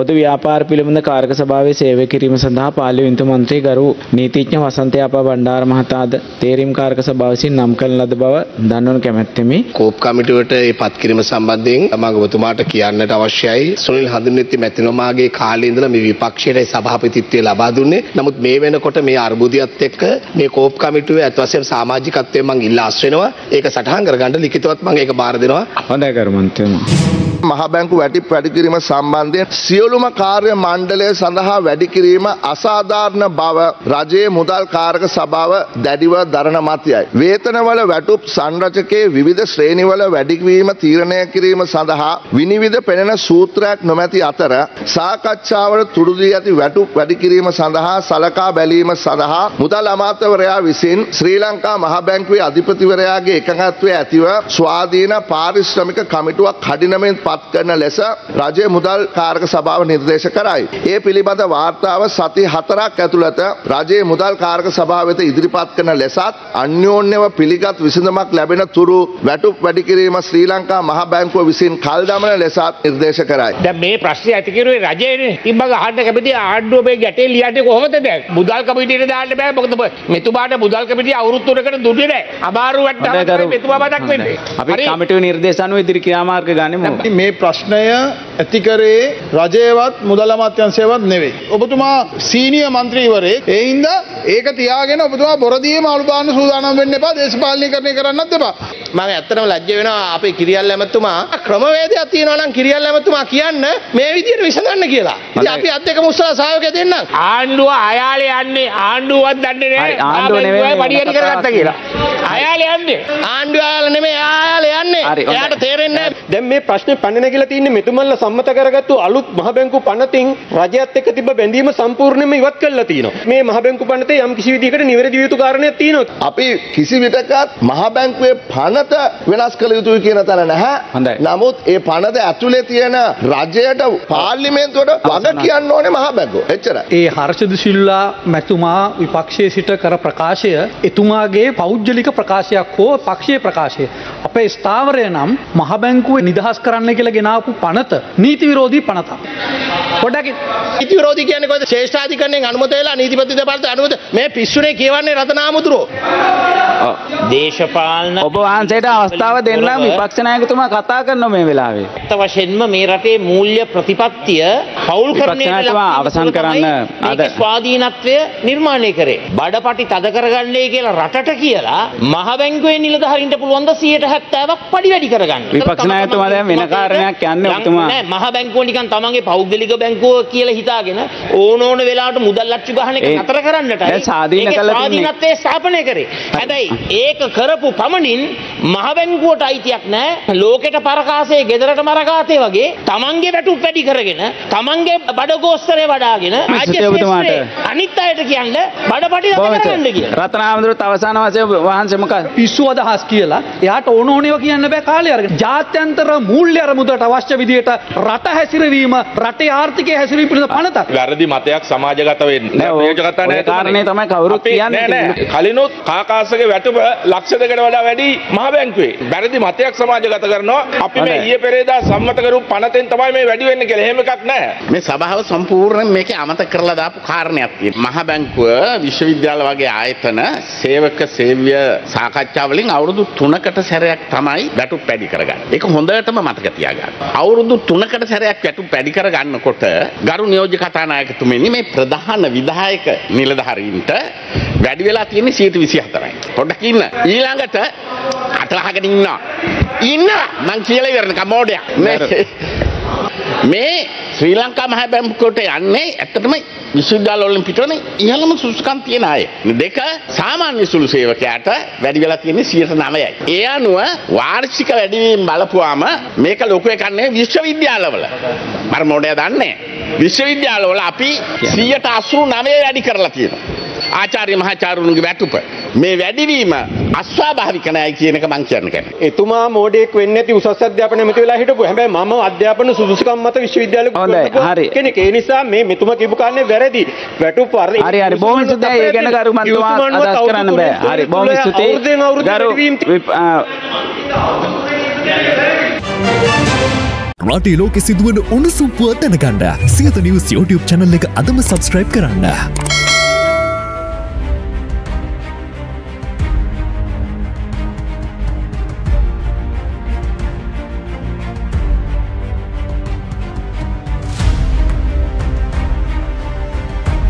පොදු ව්‍යාපාර පිළිබඳ කාර්ක සභාවේ සේවය කිරීම සඳහා පාර්ලිමේන්තු මන්ත්‍රී ගරු නීතිඥ වසන්ත යාපා බණ්ඩාර මහතාද තේරීම් කාර්ක සභාව විසින් නම් කරන ලද බව දන්වනු කැමැත්තෙමි. කෝප් කමිටුවට ඒ පත් කිරීම සම්බන්ධයෙන් මම ඔබතුමාට කියන්නට අවශ්‍යයි. සුනිල් හඳුන්වති මැතිතුමාගේ කාලේ ඉඳලා මේ විපක්ෂයේ සභාපතිත්වය ලබා දුන්නේ. නමුත් මේ වෙනකොට මේ අර්බුදයත් එක්ක මේ කෝප් කමිටුවේ අත් වශයෙන් සමාජිකත්වයෙන් මම ඉල්ලා ආශ්‍රයනවා. ඒක සටහන් කරගන්න ලිඛිතවත් මම ඒක බාර දෙනවා. හොඳයි ගරු මන්ත්‍රීතුමා. මහ බැංකු වැටි වැඩි කිරීම සම්බන්ධයෙන් සියලුම කාර්ය මණ්ඩලය සඳහා වැඩි කිරීම අසාධාරණ බව රජයේ මුදල් කාරක සභාව දැඩිව දරන මතයයි. වේතනවල වැටුප් සංරචකයේ විවිධ ශ්‍රේණිවල වැඩිවීම තීරණය කිරීම සඳහා විනිවිධ පෙනෙන සූත්‍රයක් නොමැති අතර සාකච්ඡාවට තුඩුදී ඇති වැටුප් වැඩි කිරීම සඳහා සලකා බැලීම සඳහා මුදල් අමාත්‍යවරයා විසින් ශ්‍රී ලංකා මහ බැංකුවේ අධිපතිවරයාගේ එකඟත්වය ඇතිව ස්වාධීන පාරිශ්‍රමික කමිටුවක් කඩිනමෙන් පත් කරන ලෙස රජය මුදල් කාරක සභාව නිර්දේශ කරයි. ඒ පිළිබඳ වාර්තාව සති හතරක් ඇතුළත රජයේ මුදල් කාරක සභාව වෙත ඉදිරිපත් කරන ලෙසත් අන්‍යෝන්‍යව පිළිගත් විසඳුමක් ලැබෙන තුරු වැටුප් වැඩි කිරීම ශ්‍රී ලංකා මහ බැංකුව විසින් කල් දමන ලෙසත් නිර්දේශ කරයි. දැන් මේ ප්‍රශ්නේ ඇති කරුවේ රජයනේ. ඉතින් මම අහන්න කැමතියි ආණ්ඩුව මේ ගැටේ ලියන්නේ කොහොමද දැන්? මුදල් කමිටියට දාන්න බෑ. මොකද මෙතුමාට මුදල් කමිටිය අවුරුදු තුනකට දුන්නේ නැහැ. අමාරු. වැට්ටම මෙතුමා මතක් වෙන්නේ. අපි? කමිටුව නිර්දේශ අනුව ඉදිරි ක්‍රියාමාර්ග ගනිමු. මේ ප්‍රශ්නය ඇතිකරේ රජයවත් මුදල් අමාත්‍යංශයවත් නෙවෙයි. ඔබතුමා සීනිය මන්ත්‍රීවරයෙක්. ඒ හින්දා ඒක තියාගෙන ඔබතුමා බොරදියේම අලු දාන්න සූදානම් වෙන්න එපා. දේශපාලනීකරණය කරන්නත් එපා. මම ඇත්තටම ලැජ්ජ වෙනවා අපේ කිරියල් ඇමතුමා ක්‍රමවේදයක් තියෙනවා නම් කිරියල් ඇමතුමා කියන්න මේ විදියට විසඳන්න කියලා. ඉතින්. අපි අත් දෙකම උස්සලා සහයෝගය දෙන්නම්. ආණ්ඩුව අයාලේ යන්නේ ආණ්ඩුවත් දන්නේ නැහැ. ආණ්ඩුව නෙමෙයි මේ පඩියට කරගත්තා කියලා. අයාලේ යන්නේ. ආණ්ඩුව අයාලා නෙමෙයි අයාලේ යන්නේ. එයාට තේරෙන්නේ නැහැ. දැන් මේ ප්‍රශ්නේ පැන නැගිලා තින්නේ මෙතුමන්ලා සම්මත කරගත්තු අලුත් මහ බැංකු පනතින් රජයත් එක්ක තිබ්බ බැඳීම සම්පූර්ණයෙන්ම ඉවත් කරලා තියෙනවා. මේ මහ බැංකු පනතේ යම් කිසි විදිහකට නිවැරදි යුතු කාරණයක් තියෙනවා. අපි කිසි විටකත් මහ බැංකුවේ පනත වෙනස් කළ යුතුයි කියන තැන නැහැ. හොඳයි. නමුත් ඒ පනත ඇතුලේ තියෙන රජයට පාර්ලිමේන්තුවට වග කියන්න ඕනේ මහ බැංකුව. එච්චරයි. ඒ හර්ෂද සිල්ලා මැතුමා විපක්ෂයේ සිට කර ප්‍රකාශය එතුමාගේ පෞද්ගලික ප්‍රකාශයක් හෝ පක්ෂයේ ප්‍රකාශය. අපේ ස්ථාවරය නම් මහබැංකුව නිදහස් කරන්න කියලා ගෙනාපු පනත නීති විරෝධී පනතක්. පොඩ්ඩක් නීති විරෝධී කියන්නේ කොහෙද? ශ්‍රේෂ්ඨාධිකරණයෙන් අනුමත වෙලා නීතිපති දෙපාර්තමේන්තුවේ අනුමත මේ පිස්සුනේ කියවන්නේ රතනාමුදුරෝ. දේශපාලන ඔබ වහන්සේට අවස්ථාව දෙන්නම් විපක්ෂ නායකතුමා කතා කරන මේ වෙලාවේ. ඇත්ත වශයෙන්ම මේ රටේ මූල්‍ය ප්‍රතිපත්තිය පෞල්කරණයට අවසන් කරන්න අද- ස්වාධීනත්වය නිර්මාණය කරේ. බඩපටි තද කරගන්නේ කියලා රටට කියලා මහ බැංකුවේ නිලධාරීන්ට පුළුවන් ද 170ක් පඩි වැඩි කරගන්න. විපක්ෂ නායකතුමා දැන් වෙන කාරණයක් යන්නේ ඔබතුමා. නෑ මහ බැංකුව නිකන් තමන්ගේ පෞද්ගලික බැංකුව කියලා හිතාගෙන ඕන ඕන වෙලාවට මුදල් අච්චු ගහන එක නතර කරන්නටයි ඒකේ කළා. ස්වාධීනත්වය ස්ථාපනය කරේ. හැබැයි ඒක කරපු පමණින් මහ බැංකුවට අයිතියක් නැහැ. ලෝකෙට පරකාසයේ ගෙදරට මරකාතේ වගේ තමන්ගේ වැටුප් වැඩි කරගෙන තමන්ගේ බඩගෝස්තරේ වඩාගෙන රාජ්‍ය අනිත් අයට කියන්න බඩපටි කරන්න කියලා. රත්නාමඳුරත් අවසාන වශයෙන් වහන්සේ මොකක්ද? පිස්සු අදහස් කියලා එයාට ඕන ඕනේව කියන්න බෑ කාලය අරගෙන. ජාත්‍යන්තර මූල්‍ය අරමුදලට අවශ්‍ය විදිහට රට හැසිරවීම රටේ ආර්ථිකය හැසිරීම පිළිබඳ පනතක්. වැරදි මතයක් සමාජගත වෙන්නේ. ප්‍රයෝජනගත නැහැ කාරණේ තමයි කවුරුත් කියන්නේ. නෑ, නෑ. කලිනුත් කාකාසගේ වැටුප ලක්ෂ දෙකට වඩා වැඩි මහ බැංකුවේ. වැරදි මතයක් සමාජගත කරනවා. අපි මේ. ඊයේ පෙරේදා සම්මත කරපු පනතෙන් තමයි මේ වැඩි වෙන්නේ කියලා. එහෙම එකක් නැහැ. මේ සභාව සම්පූර්ණ මේක අමතක කරලා දාපු කාරණයක් තියෙනවා. මහ බැංකුව විශ්වවිද්‍යාල වගේ ආයතන සේවක සේව්‍ය සාකච්ඡා වලින් අවුරුදු 3කට සැරයක් තමයි වැටුප් වැඩි කරගන්නේ. ඒක හොඳටම මතක තියාගන්න. අවුරුදු 3කට සැරයක් වැටුප් වැඩි කරගන්නකොට ගරු නියෝජ්‍ය කතානායකතුමනි මේ ප්‍රධාන විධායක නිලධාරීන්ට වැඩි වෙලා තියෙන්නේ 124යි. පොඩ්ඩක් ඉන්න. ඊළඟට අටලහගෙන ඉන්නවා. ඉන්න මං කියලා ඉවරන කමෝඩයක්. මේ මේ ශ්‍රී ලංකා මහ බැංකුවට යන්නේ ඇත්තටම විශ්වවිද්‍යාල වලින් පිටවන ඉහළම සුසුකම් තියෙන අය. දෙක සාමාන්‍ය සුළු සේවකයාට වැඩි වෙලා තියෙන්නේ 9යි. ඒ අනුව වාර්ෂික වැඩිවීම බලපුවාම මේක ලොකු එකක් නෙවෙයි විශ්වවිද්‍යාලවල. මර මොඩය දන්නේ. විශ්වවිද්‍යාලවල අපි 189 වැඩි කරලා තියෙනවා. ආචාර්ය මහාචාර්යුන්ගේ වැටුප මේ වැඩිවීම අස්වාභාවික නෑ කියන එක මං කියන්න කැමතියි. එතුමා මෝඩයෙක් වෙන්නේ නැති උසස් අධ්‍යාපන ඇමති වෙලා හිටපු. හැබැයි මම අධ්‍යාපන සුදුසුකම් මත විශ්වවිද්‍යාල හරි. කෙනෙක්. ඒ නිසා මේ මෙතුමා කියපු කාරණේ වැරදි. වැටුප් වර්ධ හරි හරි බොහොම ස්තුතියි ඒ ගැන කරු මන්තුමා අදහස් කරන්න බෑ හරි බොහොම ස්තුතියි අවුරුද්දෙන් අවුරුද්ද ගරු වැඩිවීම් රටේ ලෝකෙ සිදුවන උණුසුම් පුවත් දැනගන්න සියත නිවස් YouTube channel එක අදම සබස්ක්‍රයිබ් කරන්න.